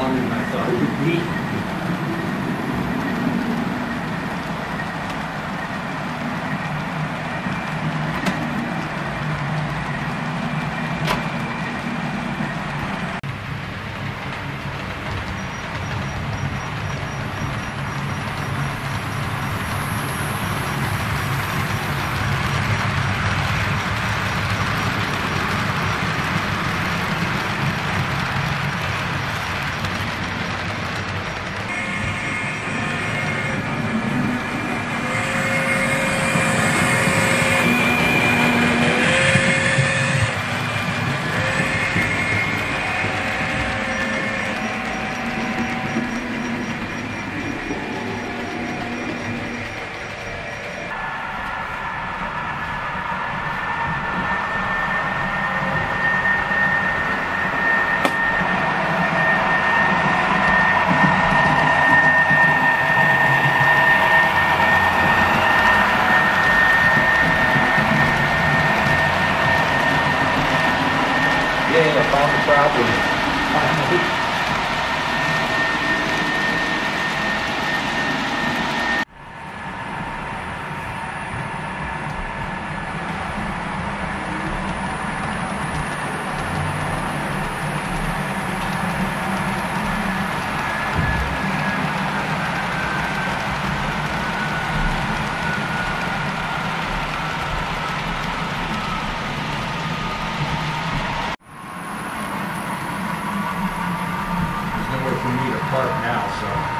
one, I thought, neat problem. park now, so.